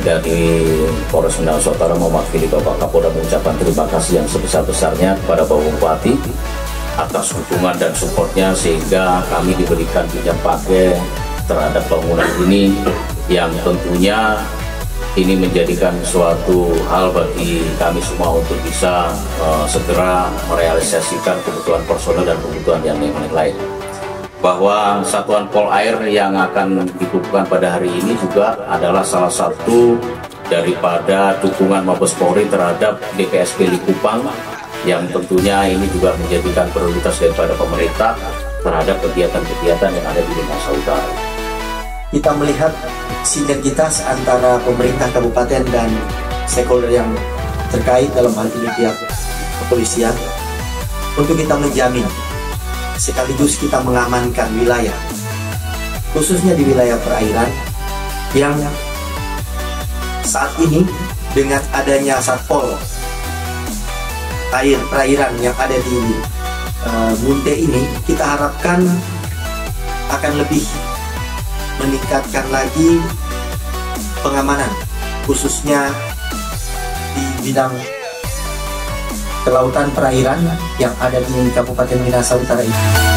dari Polres Minahasa Utara mewakili Bapak Kapolda mengucapkan terima kasih yang sebesar-besarnya kepada Bapak Bupati atas dukungan dan supportnya sehingga kami diberikan pinjam pakai terhadap bangunan ini yang tentunya ini menjadikan suatu hal bagi kami semua untuk bisa uh, segera merealisasikan kebutuhan personel dan kebutuhan yang lain bahwa satuan pol air yang akan dikukuhkan pada hari ini juga adalah salah satu daripada dukungan Mabes Polri terhadap DPSP Likupang yang tentunya ini juga menjadikan prioritas daripada pemerintah terhadap kegiatan-kegiatan yang ada di Minahasa Utara. Kita melihat sinergitas antara pemerintah kabupaten dan stakeholder yang terkait dalam hal ini pihak kepolisian untuk kita menjamin sekaligus kita mengamankan wilayah khususnya di wilayah perairan yang saat ini dengan adanya satpol air perairan yang ada di uh, Munte ini kita harapkan akan lebih meningkatkan lagi pengamanan khususnya di bidang kelautan perairan yang ada di Kabupaten Minahasa Utara ini.